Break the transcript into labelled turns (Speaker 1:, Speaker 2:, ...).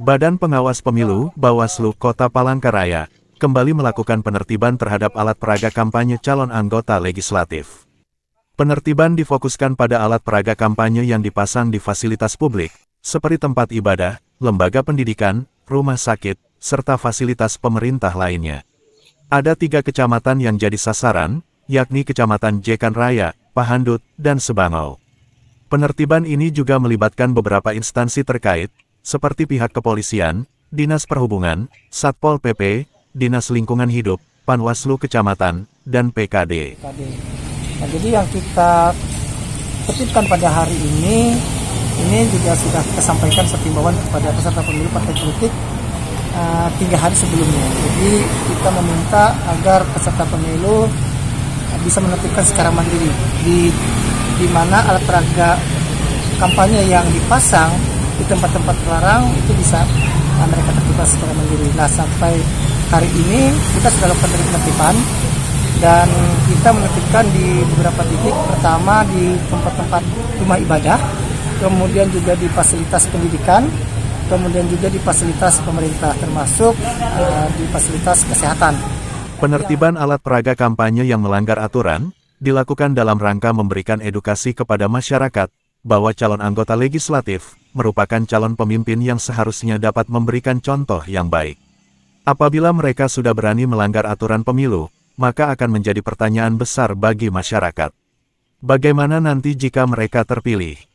Speaker 1: Badan Pengawas Pemilu, Bawaslu Kota Palangkaraya, kembali melakukan penertiban terhadap alat peraga kampanye calon anggota legislatif. Penertiban difokuskan pada alat peraga kampanye yang dipasang di fasilitas publik, seperti tempat ibadah, lembaga pendidikan, rumah sakit, serta fasilitas pemerintah lainnya. Ada tiga kecamatan yang jadi sasaran, yakni Kecamatan Jekan Raya, Pahandut, dan Sebangau. Penertiban ini juga melibatkan beberapa instansi terkait, seperti pihak kepolisian, Dinas Perhubungan, Satpol PP, Dinas Lingkungan Hidup, Panwaslu Kecamatan, dan PKD.
Speaker 2: Nah, jadi yang kita tertibkan pada hari ini, ini juga sudah kita sampaikan setimbawan kepada peserta pemilu partai politik uh, tiga hari sebelumnya. Jadi kita meminta agar peserta pemilu bisa menentukan secara mandiri di di mana alat peraga kampanye yang dipasang di tempat-tempat terlarang itu bisa mereka tertibkan secara mandiri. Nah sampai hari ini kita sudah lakukan penertiban dan kita menetapkan di beberapa titik pertama di tempat-tempat rumah ibadah kemudian juga di fasilitas pendidikan kemudian juga di fasilitas pemerintah termasuk uh, di fasilitas kesehatan.
Speaker 1: Penertiban alat peraga kampanye yang melanggar aturan dilakukan dalam rangka memberikan edukasi kepada masyarakat bahwa calon anggota legislatif merupakan calon pemimpin yang seharusnya dapat memberikan contoh yang baik. Apabila mereka sudah berani melanggar aturan pemilu, maka akan menjadi pertanyaan besar bagi masyarakat. Bagaimana nanti jika mereka terpilih?